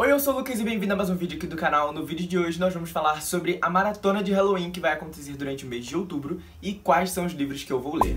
Oi, eu sou o Lucas e bem-vindo a mais um vídeo aqui do canal. No vídeo de hoje nós vamos falar sobre a maratona de Halloween que vai acontecer durante o mês de outubro e quais são os livros que eu vou ler.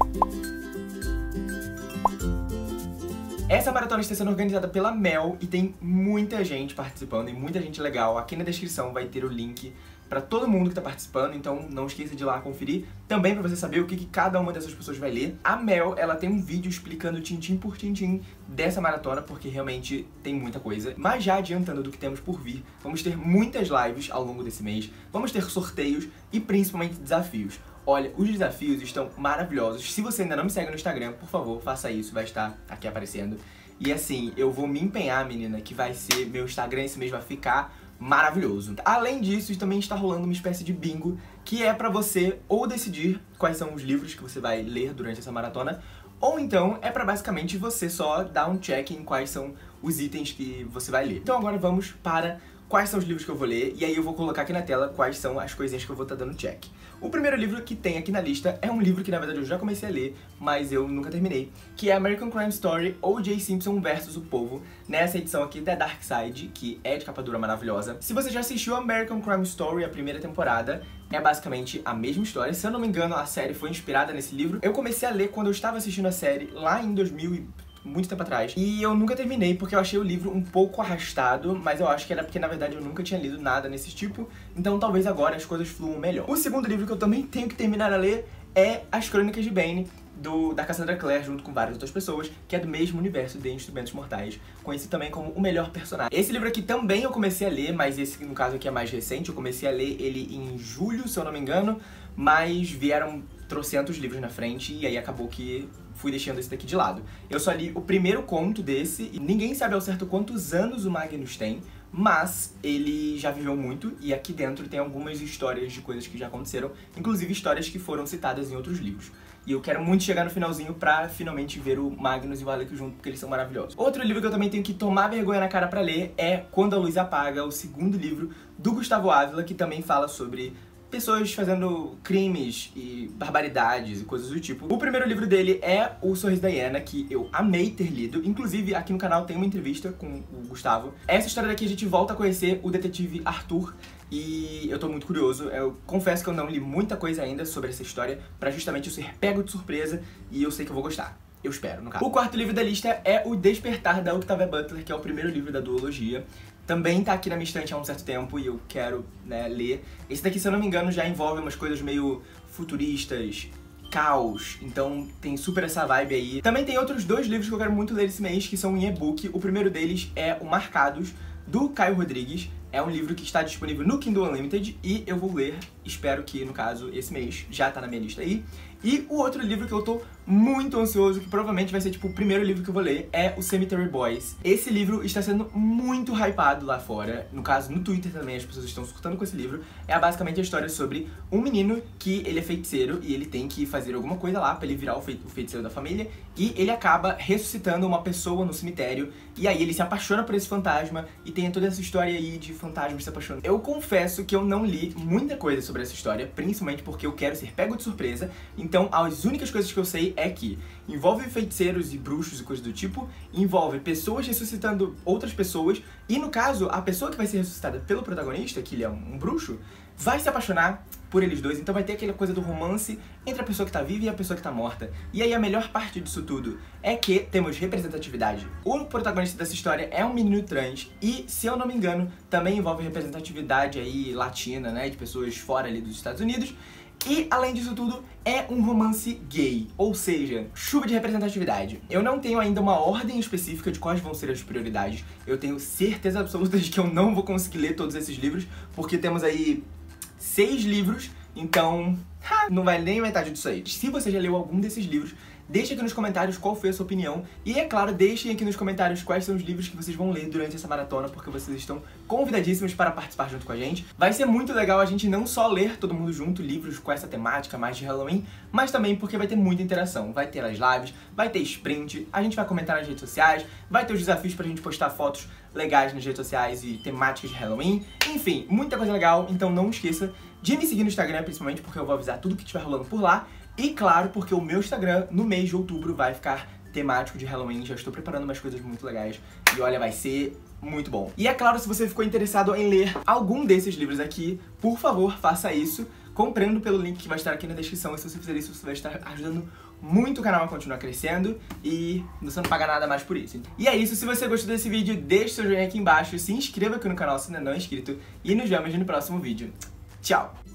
Essa maratona está sendo organizada pela Mel e tem muita gente participando e muita gente legal. Aqui na descrição vai ter o link para todo mundo que tá participando, então não esqueça de ir lá conferir. Também para você saber o que, que, cada uma dessas pessoas vai ler. A Mel, ela tem um vídeo explicando tintim por tintim dessa maratona, porque realmente tem muita coisa. Mas já adiantando do que temos por vir, vamos ter muitas lives ao longo desse mês, vamos ter sorteios e principalmente desafios. Olha, os desafios estão maravilhosos. Se você ainda não me segue no Instagram, por favor, faça isso, vai estar aqui aparecendo. E assim, eu vou me empenhar, menina, que vai ser meu Instagram esse mês vai ficar maravilhoso. Além disso, também está rolando uma espécie de bingo, que é para você ou decidir quais são os livros que você vai ler durante essa maratona, ou então é para basicamente você só dar um check em quais são os itens que você vai ler. Então agora vamos para quais são os livros que eu vou ler, e aí eu vou colocar aqui na tela quais são as coisinhas que eu vou estar tá dando check. O primeiro livro que tem aqui na lista é um livro que na verdade eu já comecei a ler, mas eu nunca terminei, que é American Crime Story O.J. Simpson vs O Povo, nessa edição aqui da Dark Side, que é de capa dura maravilhosa. Se você já assistiu American Crime Story, a primeira temporada, é basicamente a mesma história. Se eu não me engano, a série foi inspirada nesse livro. Eu comecei a ler quando eu estava assistindo a série lá em 2000 muito tempo atrás. E eu nunca terminei porque eu achei o livro um pouco arrastado, mas eu acho que era porque na verdade eu nunca tinha lido nada nesse tipo, então talvez agora as coisas fluam melhor. O segundo livro que eu também tenho que terminar a ler é As Crônicas de Bane, do, da Cassandra Clare, junto com várias outras pessoas, que é do mesmo universo de Instrumentos Mortais, conhecido também como o melhor personagem. Esse livro aqui também eu comecei a ler, mas esse no caso aqui é mais recente, eu comecei a ler ele em julho, se eu não me engano, mas vieram trocentos livros na frente e aí acabou que fui deixando esse daqui de lado. Eu só li o primeiro conto desse e ninguém sabe ao certo quantos anos o Magnus tem, mas ele já viveu muito e aqui dentro tem algumas histórias de coisas que já aconteceram, inclusive histórias que foram citadas em outros livros. E eu quero muito chegar no finalzinho pra finalmente ver o Magnus e o Alec junto, porque eles são maravilhosos. Outro livro que eu também tenho que tomar vergonha na cara pra ler é Quando a Luz Apaga, o segundo livro do Gustavo Ávila, que também fala sobre pessoas fazendo crimes e barbaridades e coisas do tipo. O primeiro livro dele é O Sorriso da Hiena, que eu amei ter lido. Inclusive, aqui no canal tem uma entrevista com o Gustavo. Essa história daqui a gente volta a conhecer o detetive Arthur, e eu tô muito curioso. Eu confesso que eu não li muita coisa ainda sobre essa história, para justamente eu ser pego de surpresa, e eu sei que eu vou gostar. Eu espero, no caso. O quarto livro da lista é O Despertar da Octavia Butler, que é o primeiro livro da duologia. Também tá aqui na minha estante há um certo tempo e eu quero né, ler. Esse daqui, se eu não me engano, já envolve umas coisas meio futuristas, caos, então tem super essa vibe aí. Também tem outros dois livros que eu quero muito ler esse mês, que são em e-book. O primeiro deles é o Marcados, do Caio Rodrigues. É um livro que está disponível no Kindle Unlimited e eu vou ler, espero que, no caso, esse mês já tá na minha lista aí. E o outro livro que eu tô muito ansioso, que provavelmente vai ser tipo o primeiro livro que eu vou ler, é o Cemetery Boys. Esse livro está sendo muito hypado lá fora, no caso no Twitter também as pessoas estão surtando com esse livro. É basicamente a história sobre um menino que ele é feiticeiro e ele tem que fazer alguma coisa lá para ele virar o, feiticeiro da família e ele acaba ressuscitando uma pessoa no cemitério e aí ele se apaixona por esse fantasma e tem toda essa história aí de fantasmas se apaixonando. Eu confesso que eu não li muita coisa sobre essa história, principalmente porque eu quero ser pego de surpresa, então, as únicas coisas que eu sei é que envolve feiticeiros e bruxos e coisas do tipo, envolve pessoas ressuscitando outras pessoas, e no caso, a pessoa que vai ser ressuscitada pelo protagonista, que ele é um, bruxo, vai se apaixonar por eles dois, então vai ter aquela coisa do romance entre a pessoa que tá viva e a pessoa que tá morta. E aí a melhor parte disso tudo é que temos representatividade. O protagonista dessa história é um menino trans e, se eu não me engano, também envolve representatividade aí latina, né, de pessoas fora ali dos Estados Unidos. E, além disso tudo, é um romance gay, ou seja, chuva de representatividade. Eu não tenho ainda uma ordem específica de quais vão ser as prioridades. Eu tenho certeza absoluta de que eu não vou conseguir ler todos esses livros, porque temos aí seis livros, então não vai nem metade disso aí. Se você já leu algum desses livros, Deixe aqui nos comentários qual foi a sua opinião. E, é claro, deixem aqui nos comentários quais são os livros que vocês vão ler durante essa maratona, porque vocês estão convidadíssimos para participar junto com a gente. Vai ser muito legal a gente não só ler todo mundo junto livros com essa temática mais de Halloween, mas também porque vai ter muita interação. Vai ter as lives, vai ter sprint, a gente vai comentar nas redes sociais, vai ter os desafios pra gente postar fotos legais nas redes sociais e temáticas de Halloween. Enfim, muita coisa legal, então não esqueça de me seguir no Instagram, principalmente porque eu vou avisar tudo que estiver rolando por lá. E claro, porque o meu Instagram, no mês de outubro, vai ficar temático de Halloween. Já estou preparando umas coisas muito legais. E olha, vai ser muito bom. E é claro, se você ficou interessado em ler algum desses livros aqui, por favor, faça isso comprando pelo link que vai estar aqui na descrição. E se você fizer isso, você vai estar ajudando muito o canal a continuar crescendo e você não paga nada mais por isso. E é isso, se você gostou desse vídeo, deixe seu joinha aqui embaixo, se inscreva aqui no canal se ainda não é inscrito e nos vemos no próximo vídeo. Tchau!